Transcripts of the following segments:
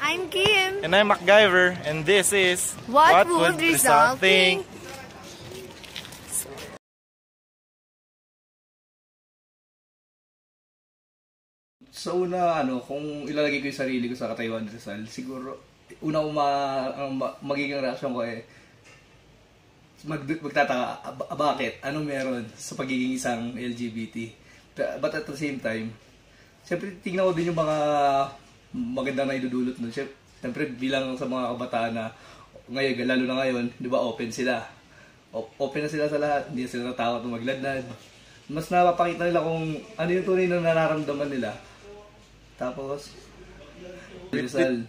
I'm Kim. And I'm MacGyver, and this is What Would Rizal Think? So una, ano, kung ilalagay ko yung sarili ko sa Katayuan Rizal, siguro, una ko ma, ang ma- magiging reaction ko eh, mag, magtataka, "Ah, bakit? Ano meron sa pagiging isang LGBT? But at the same time, siyempre tingnan ko din yung mga maganda na idudulot nun. Siyempre, bilang sa mga kabataan na ngayon, lalo na ngayon, di ba, open sila. O- open na sila sa lahat, hindi sila natakot na magladlad. Mas napapakita nila kung ano yung tunay na nararamdaman nila. Tapos, Rizal.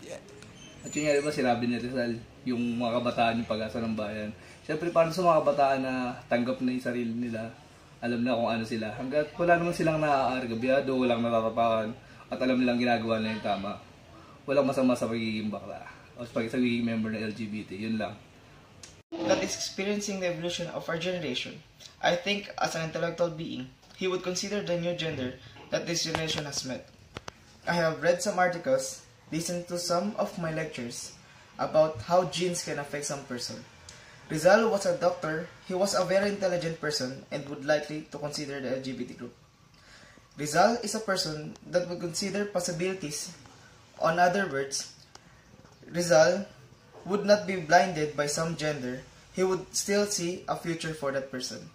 At yun nga, di ba, sinabi ni Rizal, yung mga kabataan yung pag-asa ng bayan. Siyempre, para sa mga kabataan na tanggap na yung sarili nila, alam na kung ano sila. Hanggat wala naman silang naaargabyado, walang natatapakan, at alam nilang ginagawa na yung tama. Walang masama sa pagiging bakla. O sa pagiging member ng LGBT. Yun lang. that is experiencing the evolution of our generation, I think as an intellectual being, he would consider the new gender that this generation has met. I have read some articles, listened to some of my lectures about how genes can affect some person. Rizal was a doctor, he was a very intelligent person and would likely to consider the LGBT group. Rizal is a person that would consider possibilities. On other words, Rizal would not be blinded by some gender, he would still see a future for that person.